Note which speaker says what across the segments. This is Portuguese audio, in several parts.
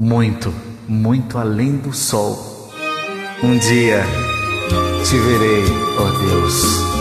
Speaker 1: muito, muito além do sol. Um dia te verei, ó Deus.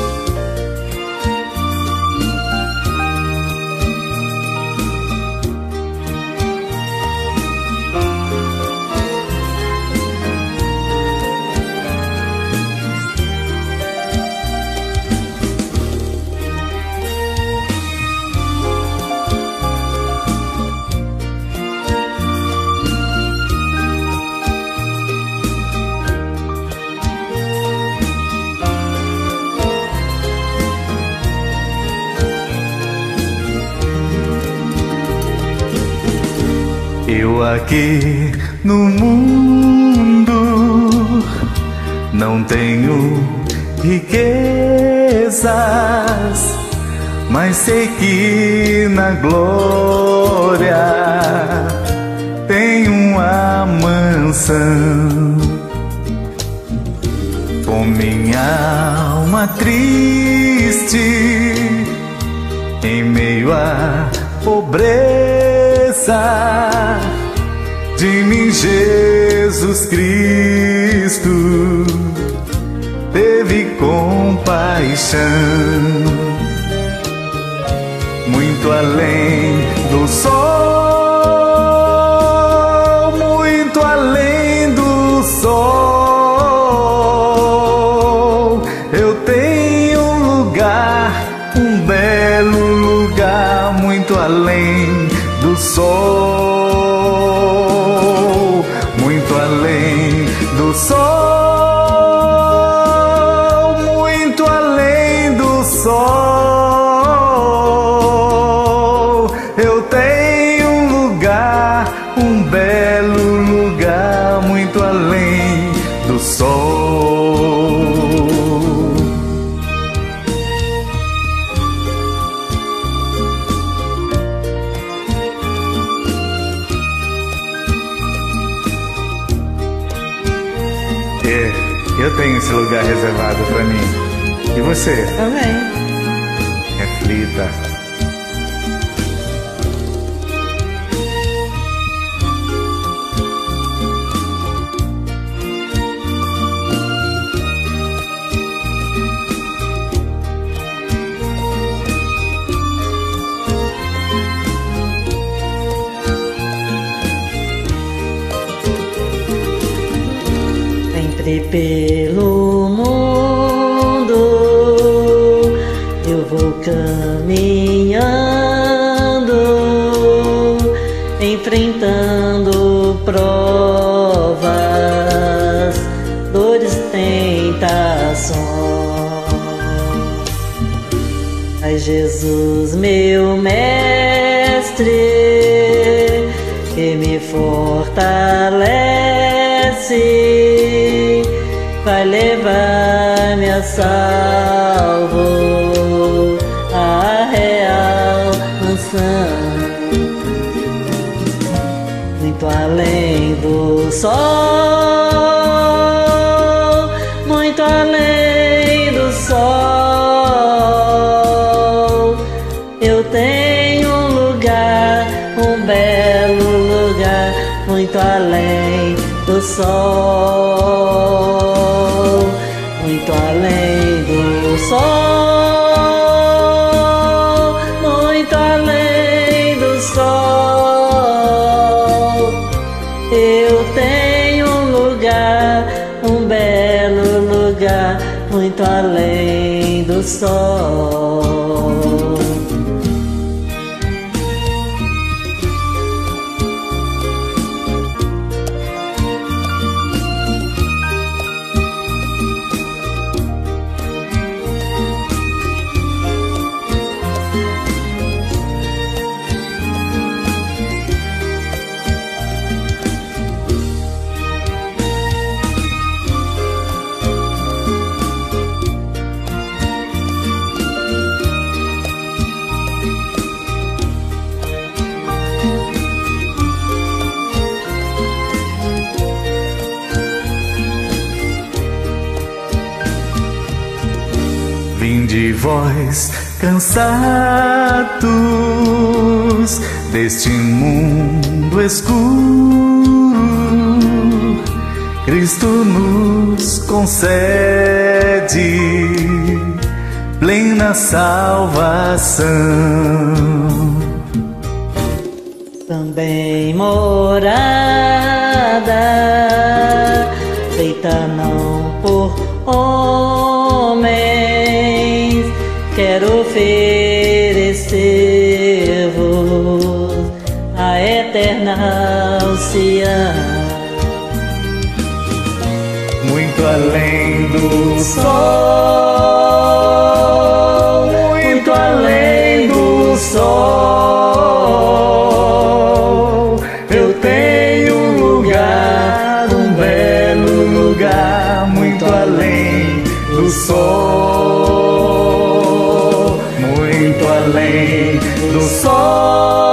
Speaker 1: Eu aqui no mundo não tenho riquezas, mas sei que na glória tem uma mansão. Com minha alma triste em meio à pobreza de mim Jesus Cristo teve compaixão muito além do sol, muito além do sol. Eu tenho um lugar, um belo lugar, muito além do sol, sol, muito além do sol. Eu tenho um lugar, um belo lugar, muito além do sol. Eu tenho esse lugar reservado pra mim. E você?
Speaker 2: Também.
Speaker 1: Reflita.
Speaker 2: Sempre pelo mundo eu vou caminhando, enfrentando provas, dores, tentações. Mas Jesus, meu mestre, que me fortalece, vai levar-me a salvo a real mansão, muito além do sol, muito além do sol. Eu tenho um lugar, um belo lugar, muito além do sol, sol, muito além do sol. Eu tenho um lugar, um belo lugar, muito além do sol.
Speaker 1: Vinde vós cansados deste mundo escuro Cristo nos concede plena salvação.
Speaker 2: Também morada quero oferecer-vos a eterna Sião.
Speaker 1: Muito além do sol, muito além do sol, eu tenho um lugar, um belo lugar, muito além do sol, além do sol,